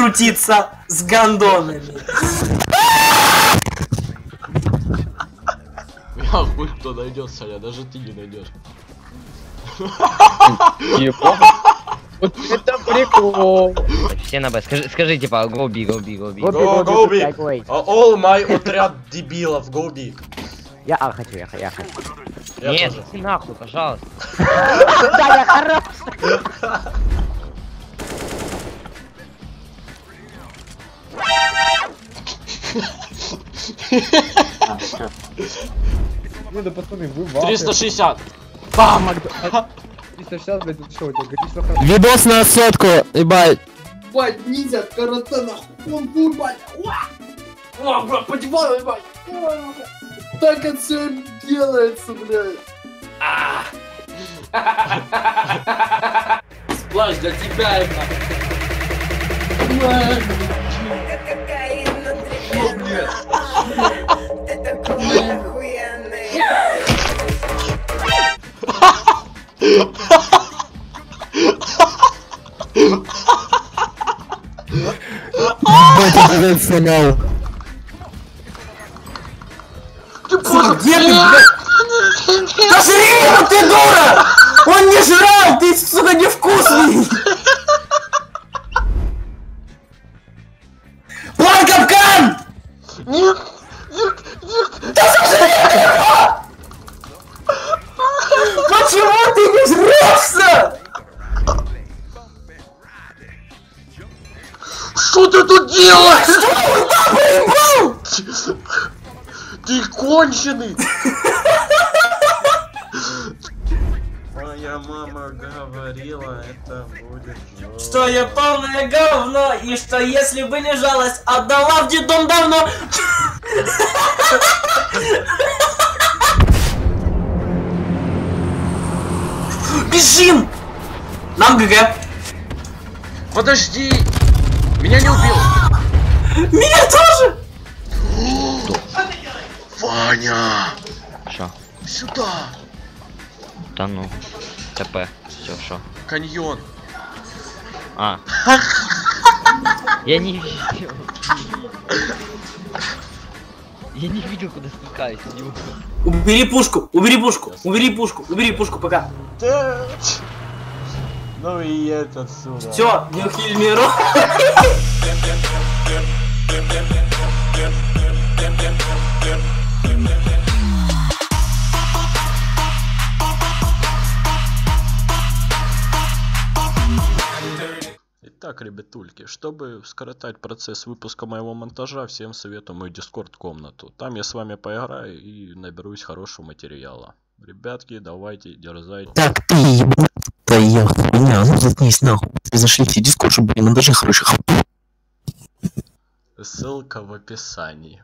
крутиться с гондонами. Я хуй кто найдет, Саня, даже ты не найдешь. Вот это прикол. Все на Б. Скажи, скажи типа, go B, go B, go. А, All my отряд дебилов, go B. Я А хочу, я, я хочу. Я Нет, тоже. иди нахуй, пожалуйста. Да, я хорош. Не, да пацаны, вы вафли. 360. Бам! 360, блядь, это что у тебя? Видос на сотку, ебать. Бать, ниндзя, карате нахуй. Он ебать. О, бля, по дивану, ебать. Так это все делается, блядь. А. Сплаш для тебя, это. Ты такой охуенный. Финал. Где ты, блядь? Да жри ты дура! Нет! Нет! Нет! Почему ты не жрешься? Что ты тут делаешь? Ты конченый! Моя мама говорила, это будет жестко. Что я полное говно, и что если бы не жалость, отдала в детдом давно. Бежим! Нам ГГ. Подожди! Меня не убил! Меня тоже! Ваня! Сюда! Да ну. ТП. Все, шо. Каньон! А. Я не видел. Я не видел, куда спускаюсь. Убери пушку, убери пушку, убери пушку, убери пушку пока. Ну и это отсюда. Все, Нюхельмиру. Итак, ребятульки, чтобы скоротать процесс выпуска моего монтажа, всем советую мою дискорд комнату. Там я с вами поиграю и наберусь хорошего материала. Ребятки, давайте, дерзайте. Так, ты ебаная хуйня, ну заткнись нахуй. Зашли в дискорд, чтобы были монтажи хороших. Ссылка в описании.